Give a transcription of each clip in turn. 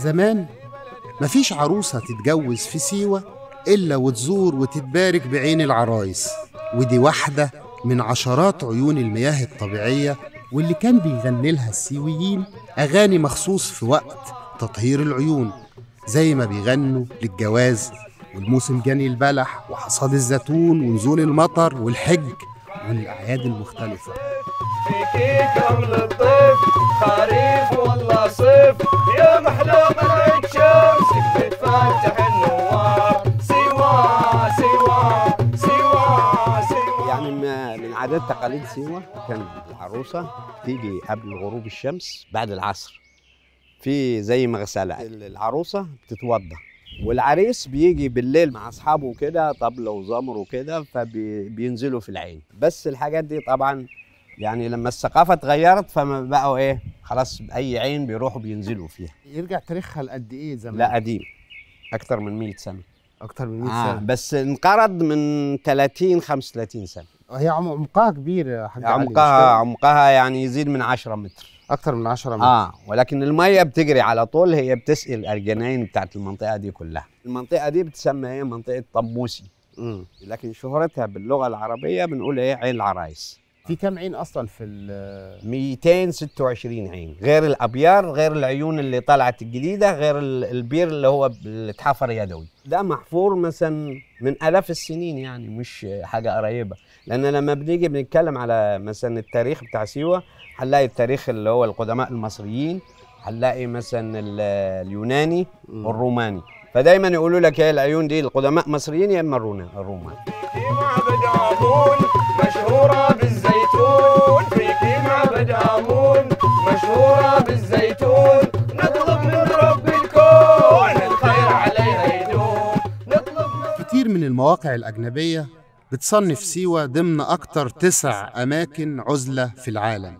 زمان. مفيش عروسة تتجوز في سيوة إلا وتزور وتتبارك بعين العرايس. ودي واحدة من عشرات عيون المياه الطبيعية واللي كان بيغني لها السيويين أغاني مخصوص في وقت تطهير العيون زي ما بيغنوا للجواز والموسم جني البلح وحصاد الزيتون ونزول المطر والحج والأعياد المختلفة. خريف والله صيف يا محلوم الشمس بتفتح النوار. سوا سوا سوا سوا يعني من عادات تقاليد سيوة كان العروسة تيجي قبل غروب الشمس بعد العصر. في زي مغسلة العروسة بتتوضى. والعريس بيجي بالليل مع أصحابه كده طبلة وزمر وكده فبينزلوا في العين. بس الحاجات دي طبعا يعني لما الثقافة اتغيرت فما بقوا إيه؟ خلاص أي عين بيروحوا بينزلوا فيها. يرجع تاريخها لقد إيه زمان؟ لا قديم. أكتر من 100 سنة. أكتر من 100 آه سنة. بس انقرض من 30 35 سنة. هي عم- عمقها كبير يا حاج عمقها؟ عمقها يعني يزيد من 10 متر. أكتر من 10 متر. آه ولكن المية بتجري على طول هي بتسقي الجناين بتاعت المنطقة دي كلها. المنطقة دي بتسمى إيه؟ منطقة طموسي. مم. لكن شهرتها باللغة العربية بنقول إيه؟ عين العرايس. في كام عين أصلا في ال 226 عين. غير الأبيار غير العيون اللي طلعت الجديده غير ال- البير اللي هو اللي اتحفر يدوي. ده محفور مثلا من آلاف السنين يعني مش حاجة قريبة. لأن لما بنيجي بنتكلم على مثلا التاريخ بتاع سيوة هنلاقي التاريخ اللي هو القدماء المصريين هنلاقي مثلا ال- اليوناني والروماني. فدايما يقولوا لك إيه العيون دي القدماء مصريين يا إما الرونا- الرومان. المواقع الأجنبية بتصنف سيوة ضمن أكتر تسع أماكن عزلة في العالم.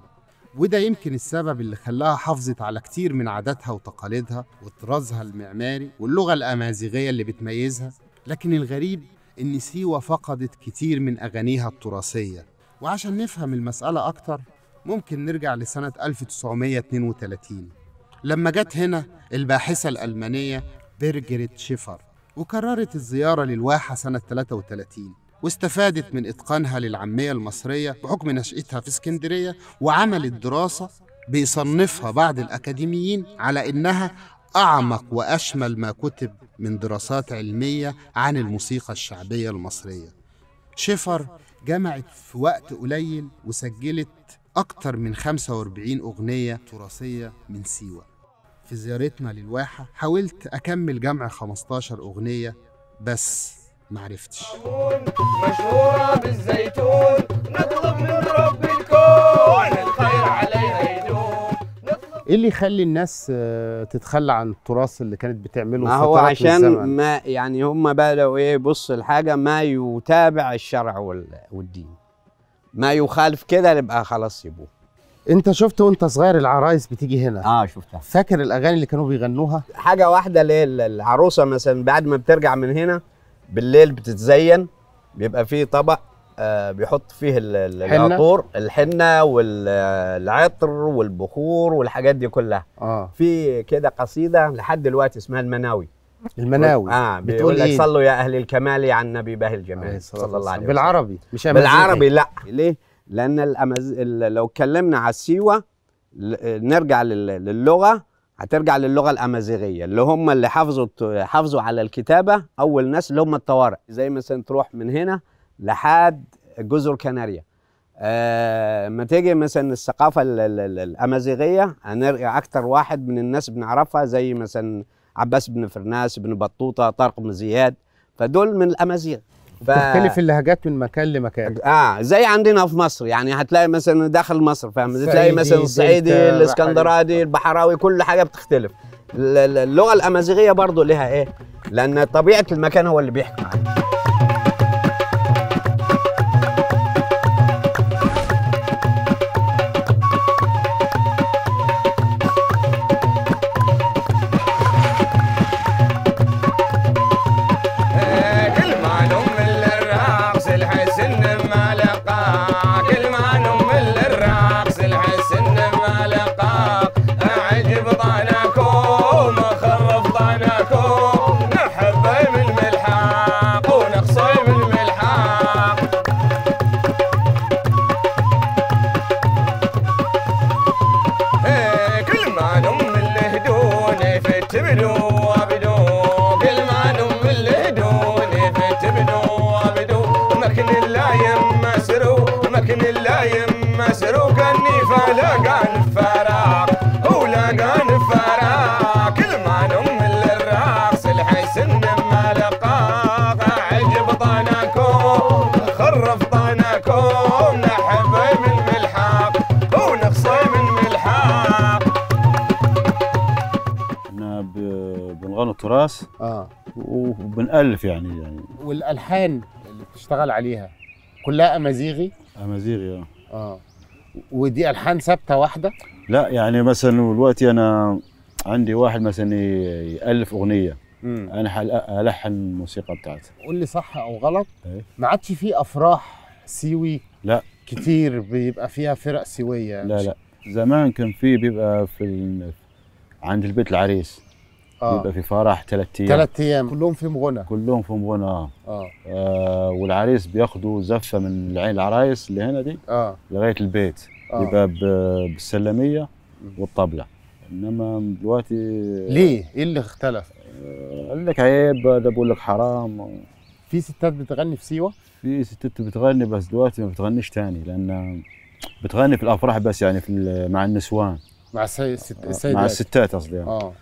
وده يمكن السبب اللي خلاها حافظت على كتير من عاداتها وتقاليدها وطرازها المعماري واللغة الأمازيغية اللي بتميزها. لكن الغريب إن سيوة فقدت كتير من أغانيها التراثية. وعشان نفهم المسألة أكتر ممكن نرجع لسنة 1932 لما جت هنا الباحثة الألمانية بيرجريت شيفر. وكررت الزيارة للواحة سنة 33 واستفادت من إتقانها للعامية المصرية بحكم نشأتها في اسكندرية وعملت دراسة بيصنفها بعض الأكاديميين على إنها أعمق وأشمل ما كتب من دراسات علمية عن الموسيقى الشعبية المصرية. شيفر جمعت في وقت قليل وسجلت أكتر من 45 أغنية تراثية من سيوة. في زيارتنا للواحة حاولت أكمل جمع 15 أغنية بس معرفتش مشهورة بالزيتون نطلب من رب الكون الخير يدوم. نطلب إيه اللي يخلي الناس آه، تتخلى عن التراث اللي كانت بتعمله ما هو عشان؟ ما يعني هم بدأوا إيه يبص الحاجة ما يتابع الشرع وال- والدين. ما يخالف كده يبقى خلاص سيبوه أنت شفت وأنت صغير العرايس بتيجي هنا آه شفتها فاكر الأغاني اللي كانوا بيغنوها؟ حاجة واحدة ليه العروسة مثلا بعد ما بترجع من هنا بالليل بتتزين بيبقى فيه طبق آه بيحط فيه؟ العطور الحنة والعطر والبخور والحاجات دي كلها آه في كده قصيدة لحد دلوقتي اسمها المناوي المناوي آه بتقول لك إيه؟ صلوا يا أهل الكمال على النبي عليه الجمال الصلاة صلى الله. عليه وسلم بالعربي مش. بالعربي لا ليه؟ لأن الأمز... ال- لو اتكلمنا على السيوة نرجع لل- للغة هترجع للغة الأمازيغية اللي هم اللي حافظوا حافظوا على الكتابة أول ناس اللي هم الطوارئ. زي مثلا تروح من هنا لحد جزر كناريا آه ما تيجي مثلا الثقافة ال- ال- ال- الأمازيغية هنرجع أكتر واحد من الناس بنعرفها زي مثلا عباس بن فرناس بن بطوطة طارق بن زياد. فدول من الأمازيغ. ف- تختلف اللهجات من مكان لمكان. آه زي عندنا في مصر يعني هتلاقي مثلا داخل مصر فاهم؟ تلاقي مثلا الصعيدي الإسكندراني البحراوي كل حاجة بتختلف. ال- ال- اللغة الأمازيغية برضو لها إيه؟ لأن طبيعة المكان هو اللي بيحكم عنه ناس آه. وبنألف يعني يعني. والألحان اللي بتشتغل عليها كلها أمازيغي؟ أمازيغي آه. آه. ودي ألحان ثابتة واحدة؟ لا يعني مثلا دلوقتي أنا عندي واحد مثلا ي- يألف أغنية. امم أنا ألحن الموسيقى بتاعته قول لي صح أو غلط. إيه. ما عادش في أفراح سيوي؟ لا. كتير بيبقى فيها فرق سيوية. لا لا. زمان كان في بيبقى في ال... عند البيت العريس. آه. بيبقى في فرح ثلاث أيام. ثلاث أيام. كلهم فيهم غنى. كلهم في غنى آه. آه. آه والعريس بياخدوا زفة من العين العرايس اللي هنا دي آه. لغاية البيت. آه. يبقى بالسلمية والطبلة. إنما دلوقتي ليه؟ إيه اللي اختلف؟ آه، قال لك عيب ده بقول لك حرام. في ستات بتغني في سيوة؟ في ستات بتغني بس دلوقتي ما بتغنيش تاني لأن بتغني في الأفراح بس يعني في مع النسوان. مع السي... الست... مع السيدات. الستات قصدي يعني. آه.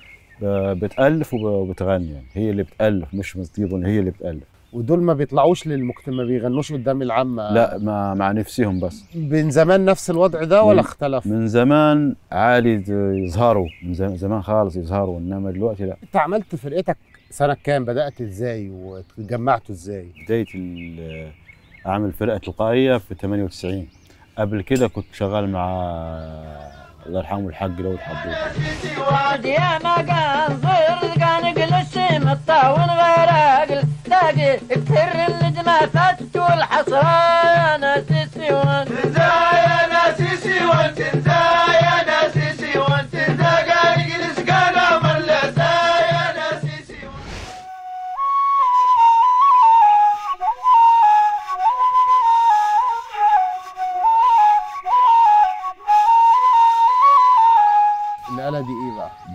بتألف وب- وبتغني يعني. هي اللي بتألف مش مصديبهم هي اللي بتألف. ودول ما بيطلعوش للمجتمع ما بيغنوش قدام العامة. لا مع مع نفسهم بس. من زمان نفس الوضع ده ولا اختلف؟ من زمان عالي د- يظهروا. من زم- زمان خالص يظهروا إنما دلوقتي لا. انت عملت فرقتك سنة كام؟ بدأت إزاي وتجمعتوا إزاي؟ بداية أعمل فرقة تلقائية في 98 قبل كده كنت شغال مع الله يرحمه الحاج داود حبوب وادي ما صير كان جلس مطاون غير أقل تلاقي كثر النجمة فاتت والحصرة يا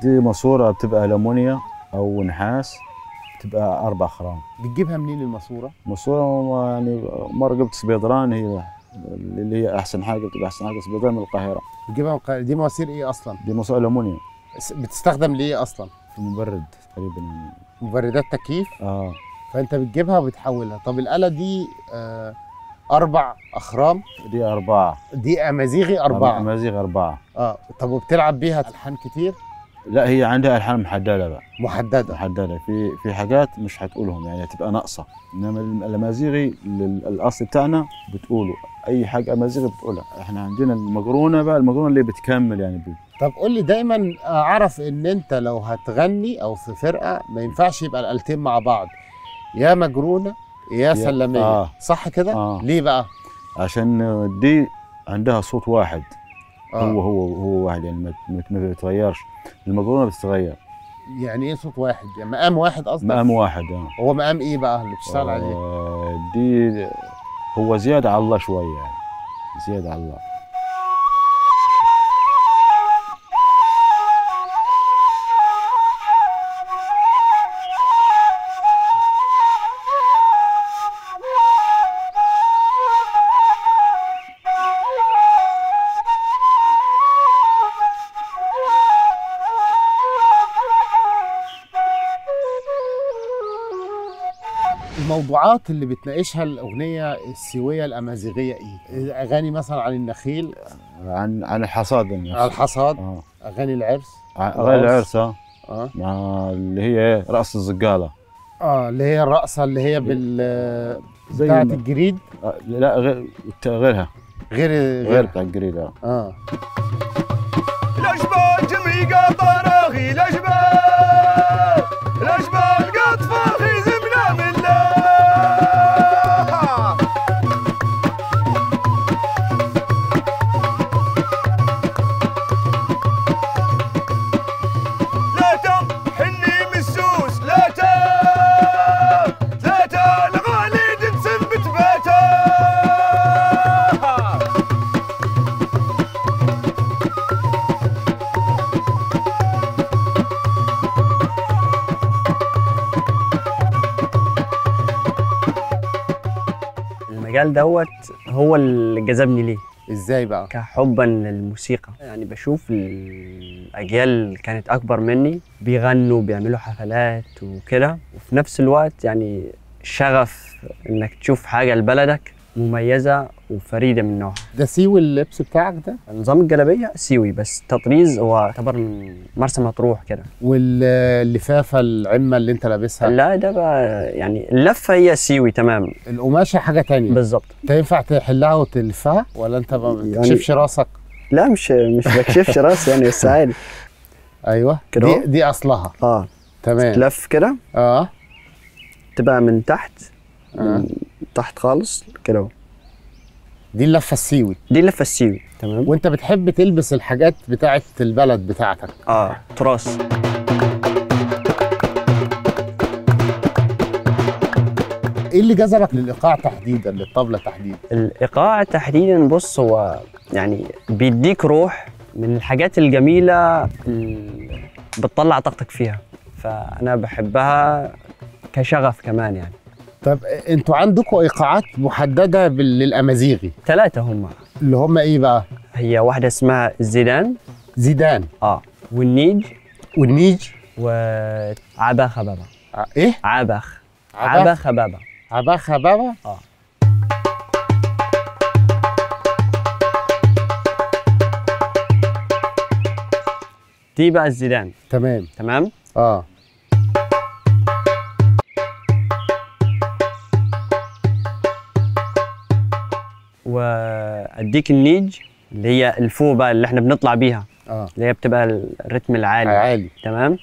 دي ماسورة بتبقى ألومنيا أو نحاس بتبقى أربع أخرام. بتجيبها منين الماسورة؟ ماسورة يعني مرة جبت سبيدران هي اللي هي أحسن حاجة بتبقى أحسن حاجة سبيدران من القاهرة. بتجيبها من القاهرة. دي مواسير إيه أصلا؟ دي ماسورة ألومنيا بتستخدم ليه أصلا؟ في المبرد تقريبا. مبردات تكييف؟ آه. فأنت بتجيبها وبتحولها. طب الآلة دي آه أربع أخرام؟ دي أربعة. دي أمازيغي أربعة. أمازيغ أربعة. آه طب وبتلعب بيها ألحان كتير؟ لا هي عندها ألحان محددة بقى. محددة. محددة. في في حاجات مش هتقولهم يعني هتبقى ناقصة. إنما الامازيغي ال- الأصل بتاعنا بتقوله. أي حاجة امازيغي بتقولها. إحنا عندنا المقرونه بقى المقرونه اللي بتكمل يعني بي. طب قول لي دايما أعرف إن أنت لو هتغني أو في فرقة ما ينفعش يبقى الألتين مع بعض. يا مجرونة يا سلميه آه. صح كده؟ آه. ليه بقى؟ عشان دي عندها صوت واحد. آه. هو هو هو واحد يعني ما- بيتغيرش المقرونة بتتغير. يعني إيه صوت واحد؟ يعني مقام واحد قصدك؟ مقام واحد آه. هو مقام إيه بقى اللي بتشتغل عليه؟ آه، دي هو زيادة على الله شوية يعني. زيادة على الله. الموضوعات اللي بتناقشها الأغنية السيوية الأمازيغية إيه؟ أغاني مثلا عن النخيل؟ عن عن الحصاد يعني. على الحصاد؟ آه. أغاني العرس؟ غير العرس؟ آه. آه. مع اللي هي؟ رأس الزقالة. آه اللي هي الرقصة اللي هي بال زي بتاعت ما- الجريد؟ آه، لا غير غيرها. غير غير بتاع الجريد آه. الاشبال جميقة طراغي الاشبال المجال دوت هو اللي جذبني ليه. إزاي بقى؟ كحبا للموسيقى. يعني بشوف الأجيال اللي كانت أكبر مني بيغنوا بيعملوا حفلات وكده. وفي نفس الوقت يعني شغف إنك تشوف حاجة لبلدك مميزة وفريدة من نوعها. ده سيوي اللبس بتاعك ده؟ نظام الجلابية سيوي بس تطريز هو يعتبر من مرسى مطروح كده. واللفافة العمة اللي انت لابسها؟ لا ده بقى يعني اللفة هي سيوي تمام. القماشة حاجة تانية. بالظبط. انت ينفع تحلها وتلفها ولا انت ما يعني- بتكشفش راسك؟ لا مش مش بكشفش راسي يعني بس عادي. أيوه. كده دي. دي أصلها. آه. تمام. تلف كده. آه. تبقى من تحت آه. من تحت خالص كده. دي اللفة السيوي. دي اللفة السيوي. تمام؟ وانت بتحب تلبس الحاجات بتاعت البلد بتاعتك. آه تراث. إيه اللي جذبك للإيقاع تحديدا للطبلة تحديدا؟ الإيقاع تحديدا بص هو يعني بيديك روح من الحاجات الجميلة اللي بتطلع طاقتك فيها. فأنا بحبها كشغف كمان يعني. طب أنتوا عندكم ايقاعات محددة للأمازيغي؟ ثلاثة هم. اللي هم إيه بقى؟ هي واحدة اسمها الزيدان زيدان. آه. والنيج. والنيج؟ وعبا خبابه ع- إيه؟ عبخ عبخ؟ عبا خبابه عباخة بابا؟ آه. دي بقى الزيدان. تمام. تمام؟ آه. وأديك النيج اللي هي الفو بقى اللي إحنا بنطلع بيها. آه. اللي هي بتبقى الريتم العالي. عالي تمام؟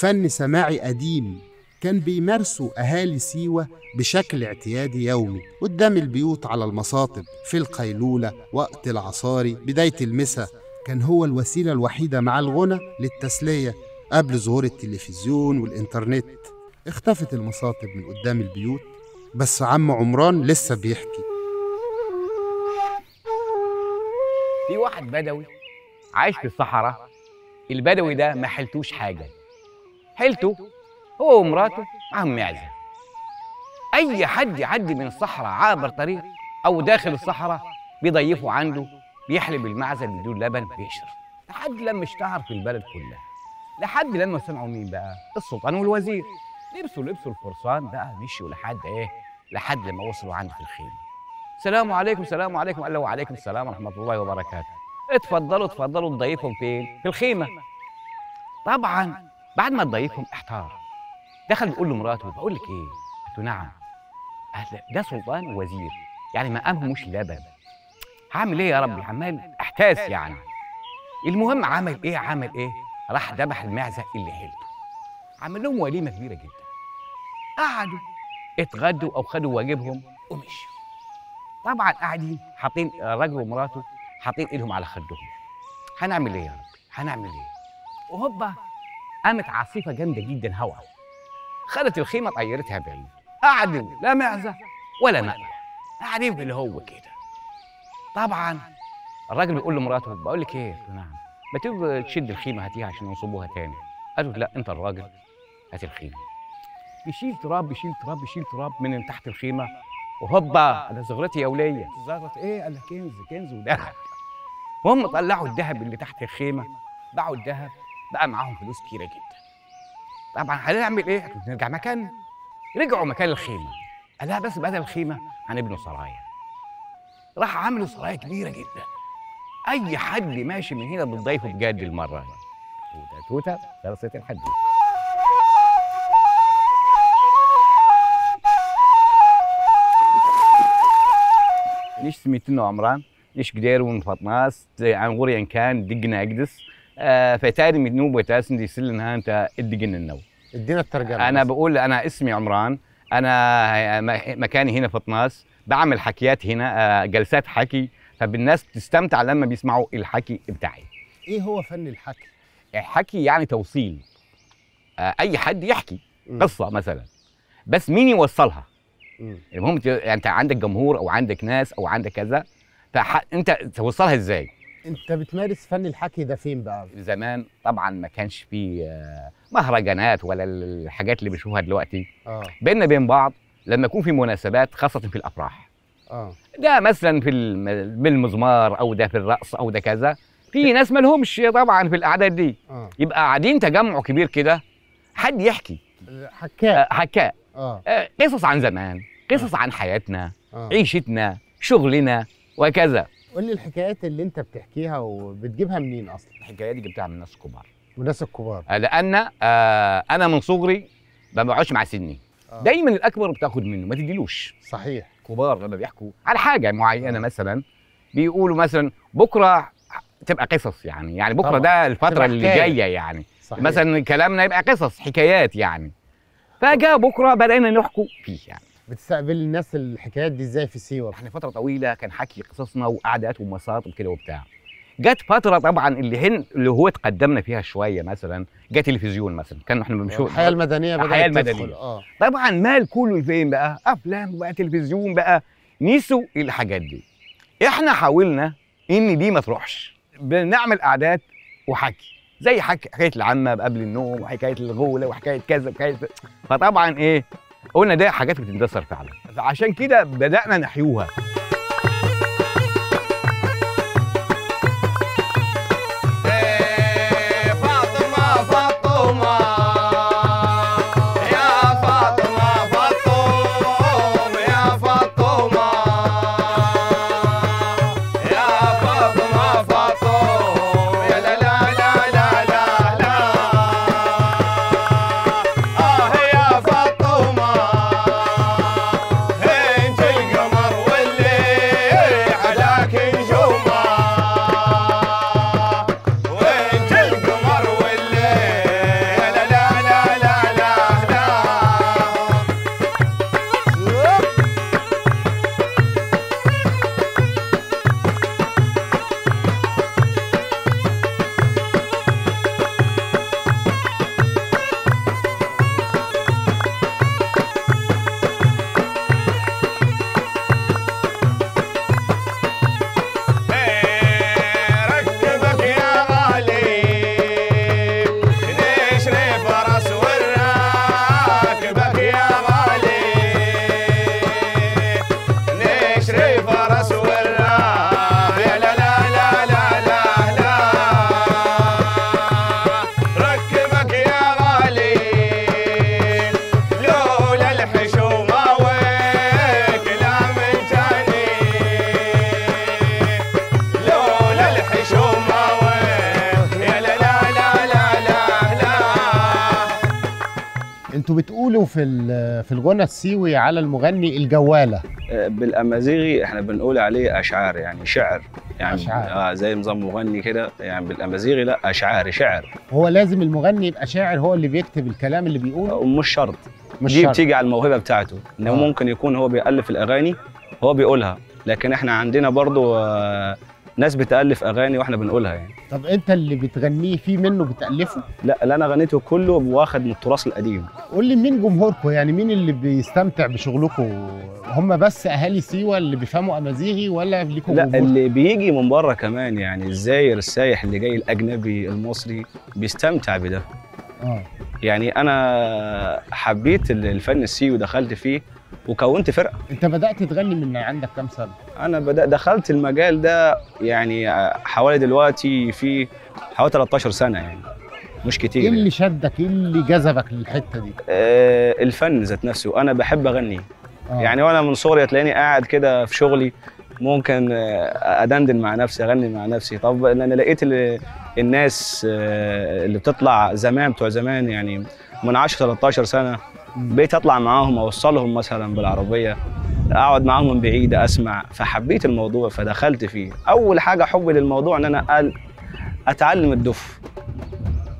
فن سماعي قديم كان بيمارسه أهالي سيوة بشكل اعتيادي يومي قدام البيوت على المصاطب في القيلولة وقت العصاري بداية المساء كان هو الوسيلة الوحيدة مع الغنى للتسلية قبل ظهور التلفزيون والإنترنت. اختفت المصاطب من قدام البيوت بس عم عمران لسه بيحكي. في واحد بدوي عايش في الصحراء البدوي ده ما حلتوش حاجة. حيلته هو ومراته معاهم معزه أي حد يعدي من الصحراء عابر طريق أو داخل الصحراء بيضيفوا عنده بيحلب المعزه بدون لبن بيشرب. لحد لما اشتهر في البلد كلها. لحد لما سمعوا مين بقى؟ السلطان والوزير. لبسوا لبسوا الفرسان بقى مشوا لحد إيه؟ لحد لما وصلوا عنده في الخيمة. السلام عليكم السلام عليكم قال له وعليكم السلام ورحمة الله وبركاته. اتفضلوا اتفضلوا تضيفهم فين؟ في الخيمة. طبعا بعد ما تضيفهم احتار. دخل بيقول لمراته بقول لك إيه؟ قلت له نعم. قال له ده سلطان ووزير يعني مقامه مش لبن هعمل إيه يا ربي عمال أحتاس يعني. المهم عمل إيه؟ عمل إيه؟ راح ذبح المعزة اللي حيلته عمل لهم وليمة كبيرة جدا. قعدوا اتغدوا أو خدوا واجبهم ومشوا. طبعا قاعدين حاطين الراجل ومراته حاطين إيدهم على خدهم. هنعمل إيه يا رب؟ هنعمل إيه؟ وهوبا قامت عاصفه جامدة جدا هوا. خدت الخيمة طيرتها بعيد. قعدوا لا معزه ولا مأوى قاعدين في اللي هو كده. طبعا الراجل بيقول لمراته بقول لك إيه؟ نعم. ما تيجي تشد الخيمة هاتيها عشان نصبوها تاني. قالوا لا أنت الراجل هات الخيمة. بيشيل تراب بيشيل تراب بيشيل تراب من تحت الخيمة. وهوبا أنا زغرتي يا ولية. زغرت إيه؟ قال لك كنز كنز وذهب وهم طلعوا الذهب اللي تحت الخيمة باعوا الذهب. بقى معاهم فلوس كتيرة جدا. طبعا هنعمل إيه؟ نرجع مكان. رجعوا مكان الخيمة. قال لها بس بدل الخيمة هنبنوا سرايا. راح عملوا سرايا كبيرة جدا. أي حد ماشي من هنا بتضيفه بجد المرة دي. توتة توتة خلصت الحدوته ليش سميتنا عمران؟ ليش قدير ونفطناس عن غوريا كان دقنا أقدس. فتاري من نوب وتاسن دي سلنا انت الدقن النو. ادينا الترجمة أنا. بقول أنا اسمي عمران أنا مكاني هنا في طناس بعمل حكيات هنا آه، جلسات حكي فالناس تستمتع لما بيسمعوا الحكي بتاعي. إيه هو فن الحكي؟ الحكي يعني توصيل. آه، أي حد يحكي. قصة مثلا. بس مين يوصلها. المهم يعني أنت عندك جمهور أو عندك ناس أو عندك كذا فانت توصلها إزاي؟ انت بتمارس فن الحكي ده فين بقى؟ زمان طبعا ما كانش فيه آه، مهرجانات ولا الحاجات اللي بنشوفها دلوقتي. آه. بيننا بين بعض لما يكون في مناسبات خاصة في الأفراح. آه. ده مثلا في الم- بالمزمار أو ده في الرقص أو ده كذا. في ناس ما لهمش طبعا في الأعداد دي. آه. يبقى قاعدين تجمع كبير كده حد يحكي. حكاء. آه، حكاء. آه. آه، قصص عن زمان قصص عن حياتنا آه. عيشتنا شغلنا وكذا. قول لي الحكايات اللي انت بتحكيها وبتجيبها منين أصلا؟ الحكايات دي جبتها من ناس كبار وناس الكبار. آه، لأن آه، أنا من صغري ما بقعدش مع سني. آه. دايما الأكبر بتاخد منه ما تديلوش. صحيح. كبار لما بيحكوا على حاجة معينة آه. مثلا بيقولوا مثلا بكرة تبقى قصص يعني. يعني بكرة طبعاً. ده الفترة اللي. جاية يعني. صحيح. مثلا كلامنا يبقى قصص حكايات يعني. فجاء بكرة بدأنا نحكوا فيه يعني. بتستقبل الناس الحكايات دي إزاي في سيوة؟ إحنا فترة طويلة كان حكي قصصنا وقعدات ومساط وكده وبتاع. جت فترة طبعا اللي هن اللي هو تقدمنا فيها شوية مثلا جه تلفزيون مثلا كان إحنا بنشوف الحياة المدنية بدأت الحياة تدخل. المدنية. آه. طبعا مال كله فين بقى؟ أفلام بقى تلفزيون بقى نسوا الحاجات دي. إحنا حاولنا إن دي ما تروحش. بنعمل قعدات وحكي زي حكي حكاية العمة قبل النوم وحكاية الغولة وحكاية كذا وحكايه فطبعا إيه؟ قلنا ده حاجات بتندثر فعلا. فعشان كده بدأنا نحيوها. أنتوا بتقولوا في في الغنى السيوي على المغني الجوالة بالأمازيغي إحنا بنقول عليه أشعار يعني شعر يعني أشعار. آه زي نظام مغني كده يعني بالأمازيغي لا أشعار شعر هو لازم المغني يبقى شاعر هو اللي بيكتب الكلام اللي بيقوله ومش شرط مش دي شرط. بتيجي على الموهبة بتاعته إنه آه. ممكن يكون هو بيألف الأغاني هو بيقولها لكن إحنا عندنا برضو آه، ناس بتألف أغاني وإحنا بنقولها يعني. طب أنت اللي بتغنيه في منه بتألفه؟ لا اللي أنا غنيته كله واخد من التراث القديم. قول لي مين جمهوركم؟ يعني مين اللي بيستمتع بشغلكم؟ هم بس أهالي سيوة اللي بيفهموا أمازيغي ولا ليكم لا جمهور؟ اللي بيجي من بره كمان يعني الزاير السايح اللي جاي الأجنبي المصري بيستمتع بده. آه. يعني أنا حبيت الفن السيوي ودخلت فيه وكونت فرقة. انت بدأت تغني من عندك كام سنة؟ أنا بدأ دخلت المجال ده يعني حوالي دلوقتي في حوالي 13 سنة يعني. مش كتير إيه يعني. اللي شدك؟ إيه اللي جذبك للحتة دي؟ آه الفن ذات نفسه. أنا بحب أغني. آه. يعني وأنا من صغري تلاقيني قاعد كده في شغلي ممكن آه، أدندن مع نفسي أغني مع نفسي. طب أنا لقيت ال- الناس آه، اللي بتطلع زمان بتوع زمان يعني من 10 13 سنة. بقيت أطلع معاهم أوصلهم مثلا بالعربية أقعد معاهم من بعيد أسمع. فحبيت الموضوع فدخلت فيه. أول حاجة حبي للموضوع إن أنا قال أتعلم الدف.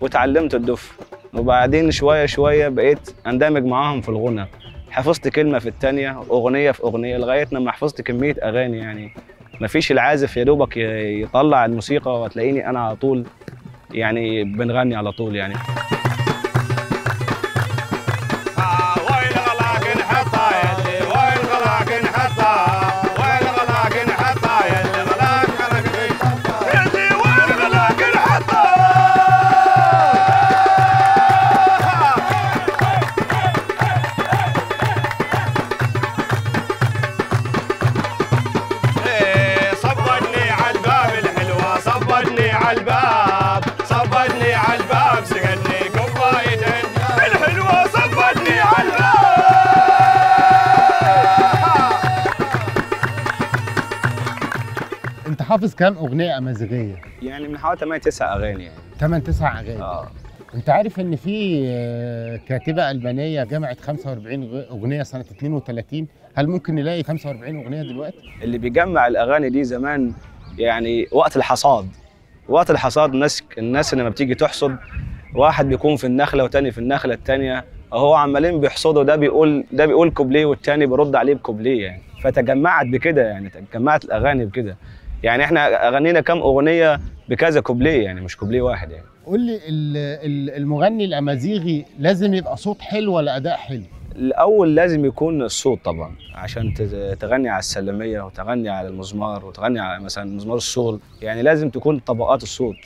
وتعلمت الدف. وبعدين شوية شوية بقيت أندمج معاهم في الغنى. حفظت كلمة في الثانية أغنية في أغنية لغاية لما حفظت كمية أغاني يعني. مفيش العازف يا دوبك يطلع الموسيقى وتلاقيني أنا على طول يعني بنغني على طول يعني. حافظ كام أغنية امازيغيه يعني من حوالي 8 9 أغاني يعني. 8 9 أغاني. آه. أنت عارف إن في آه، كاتبة المانيه جمعت 45 غ- أغنية سنة 32 هل ممكن نلاقي 45 أغنية دلوقتي؟ اللي بيجمع الأغاني دي زمان يعني وقت الحصاد. وقت الحصاد الناس الناس لما بتيجي تحصد واحد بيكون في النخلة وتاني في النخلة التانية. هو عمالين بيحصدوا ده بيقول ده بيقول كوبليه والتاني بيرد عليه بكوبليه يعني. فتجمعت بكده يعني تجمعت الأغاني بكده. يعني إحنا اغنينا كام اغنية بكذا كوبليه يعني مش كوبليه واحد يعني. قول لي ال- ال- المغني الأمازيغي لازم يبقى صوت حلو ولا أداء حلو؟ الأول لازم يكون الصوت طبعا عشان تغني على السلمية وتغني على المزمار وتغني على مثلا مزمار الصول يعني لازم تكون طبقات الصوت.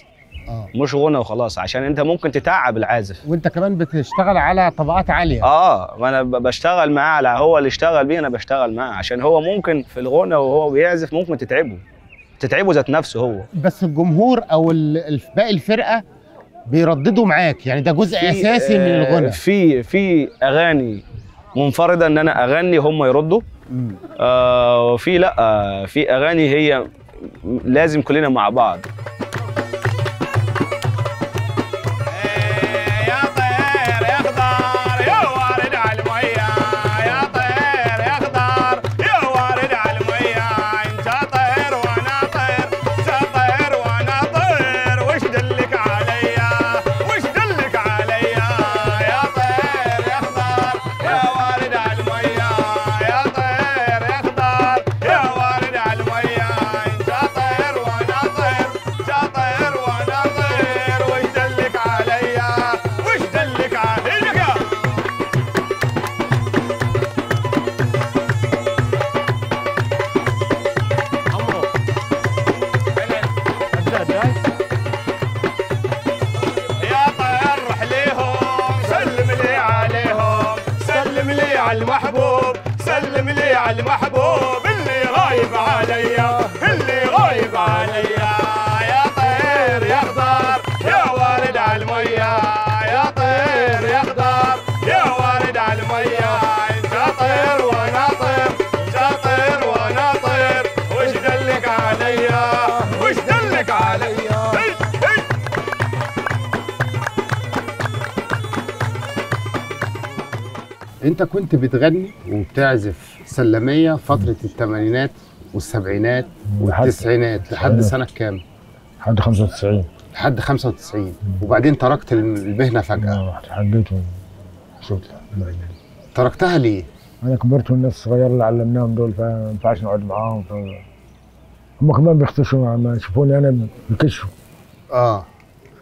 آه. مش غنى وخلاص عشان انت ممكن تتعب العازف. وأنت كمان بتشتغل على طبقات عالية. آه ما أنا بشتغل معاه على هو اللي اشتغل بيه أنا بشتغل معاه عشان هو ممكن في الغنى وهو بيعزف ممكن تتعبه. تتعبه ذات نفسه هو. بس الجمهور أو باقي الفرقة بيرددوا معاك. يعني ده جزء أساسي من آه، الغنى. في في أغاني منفردة إن أنا أغني هم يردوا. آه وفي لأ آه في أغاني هي لازم كلنا مع بعض. انت كنت بتغني وبتعزف سلمية فترة الثمانينات والسبعينات والتسعينات لحد سنة كام؟ لحد 95 لحد 95 وبعدين تركت المهنه فجأة. آه، حبيت صوت تركتها ليه؟ أنا كبرت والناس الصغيرة اللي علمناهم دول فما ينفعش نقعد معاهم ف... هم كمان بيختشوا لما يشوفوني أنا بيكشوا آه.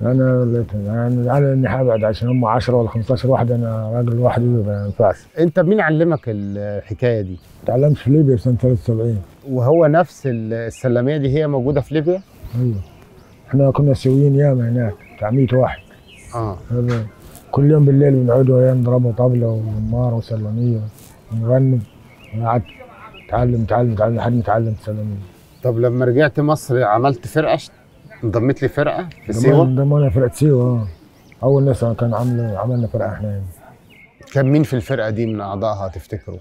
قلت يعني على إني حابعد عشان هم 10 ولا 15 واحد أنا راجل لوحدي ما ينفعش. أنت مين علمك الحكاية دي؟ تعلمت في ليبيا سنة 73 وهو نفس السلميه دي هي موجودة في ليبيا؟ أيوه. إحنا كنا سويين ياما هناك بتاع 100 واحد. آه. كل يوم بالليل بنقعدوا وياه نضربوا طبلة ومارة وسلمية ونغني. قعدت. اتعلم اتعلم اتعلم لحد ما اتعلمت سلمية طب لما رجعت مصر عملت فرقة؟ انضميت لي فرقه في سيوه ضمنا فرقة سيوة آه. أول ناس كان عملوا عملنا فرقة إحنا يعني. كان مين في الفرقة دي من أعضائها تفتكروا؟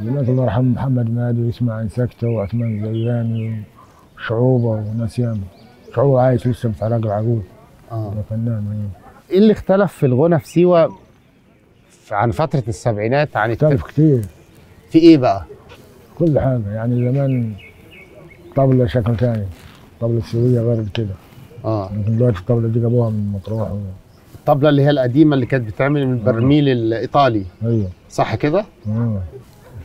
الناس الله يرحمه محمد مادي وإسماعيل سكتة وعثمان زياني وشعوبة وناس ياما شعوبة عايش لسه بتاع راجل عجوز. آه. ده فنان يعني. إيه اللي اختلف في الغنى في سيوة ف- عن فترة السبعينات؟ عن اختلف. كتير. في إيه بقى؟ كل حاجة يعني زمان طبلة شكل تاني. طبلة السورية غير كده. آه. لكن دلوقتي الطبلة دي جابوها من مطروح. و- الطبلة اللي هي القديمة اللي كانت بتتعمل من البرميل الإيطالي. أيوه. صح كده؟ آه.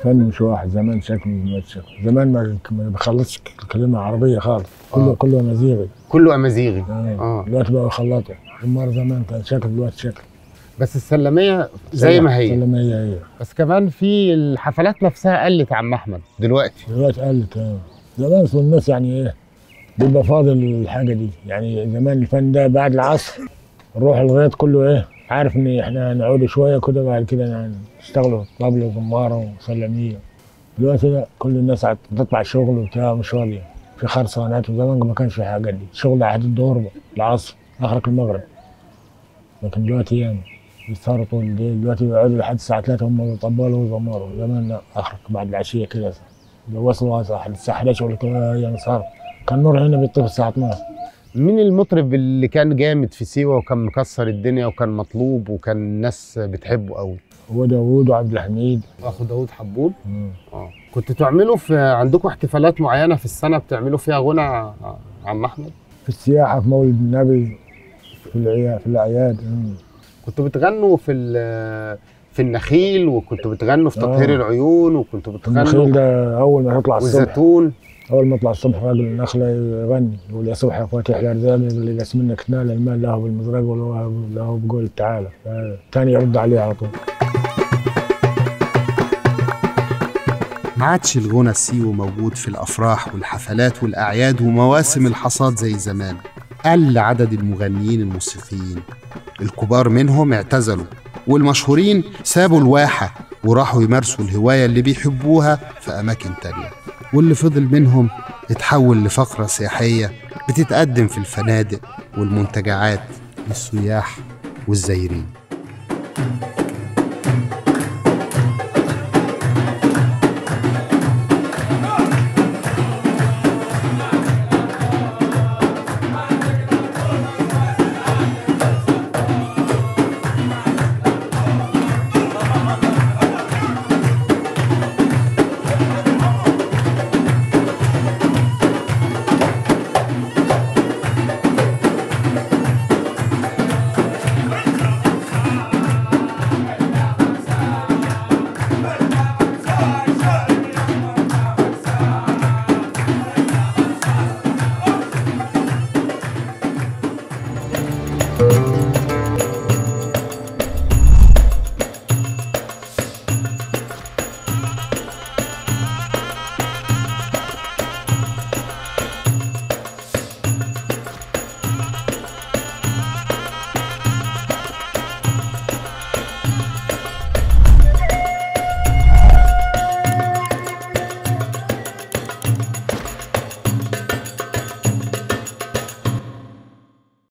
فن مش واحد. زمان شكل دلوقتي شكل زمان ما بيخلصش كلمة عربية خالص. كله آه. كله مزيغي. كله امازيغي آه. آه. دلوقتي بقى يخلطوا. المرة زمان كان شكل دلوقتي شكل بس السلمية زي ما هي. سلمية هي بس كمان في الحفلات نفسها قلت يا عم أحمد. دلوقتي. دلوقتي قلت آه. زمان الناس يعني إيه؟ بيبقى فاضل الحاجة دي. يعني زمان الفن ده بعد العصر نروح الغيط كله إيه عارف إن إحنا نعود شوية كده بعد كده يعني نشتغلوا طبلة وزمارة وسلمية دلوقتي لا كل الناس بتطلع شغل وبتاع مش فاضية في خرسانات وزمان ما كانش في حاجات دي. شغل عهد الظهر العصر آخرك المغرب. لكن دلوقتي يعني يسهروا طول الليل دلوقتي يقعدوا لحد الساعة 3 هم يطبلوا ويزمروا. زمان آخرك بعد العشية كده. لو وصلوا الساعة 11 ولا كده هي مسهر كان النور هنا بيطفي الساعة 12 مين المطرب اللي كان جامد في سيوة وكان مكسر الدنيا وكان مطلوب وكان الناس بتحبه قوي؟ هو داوود وعبد الحميد. أخو داوود حبول. آه. كنتوا تعملوا في عندكم احتفالات معينة في السنة بتعملوا فيها غنى عم أحمد؟ في السياحة في مولد النبي في العياد في الأعياد. مم. كنتوا بتغنوا في ال- في النخيل وكنتوا بتغنوا في آه. تطهير العيون وكنتوا النخيل بتغنوا ده أول ما يطلع الصبح. والزيتون. أول ما يطلع الصبح راجل النخلة يغني يقول يا صبح يا فاتح الأرزاق اللي قسم منك تنال المال له بالمزرق وله له بقول تعالى الثاني يرد عليه على طول. ما عادش الغنى السيوي موجود في الأفراح والحفلات والأعياد ومواسم الحصاد زي زمان. قل عدد المغنيين الموسيقيين. الكبار منهم اعتزلوا. والمشهورين سابوا الواحة وراحوا يمارسوا الهواية اللي بيحبوها في أماكن تانية. واللي فضل منهم اتحول لفقرة سياحية بتتقدم في الفنادق والمنتجعات للسياح والزايرين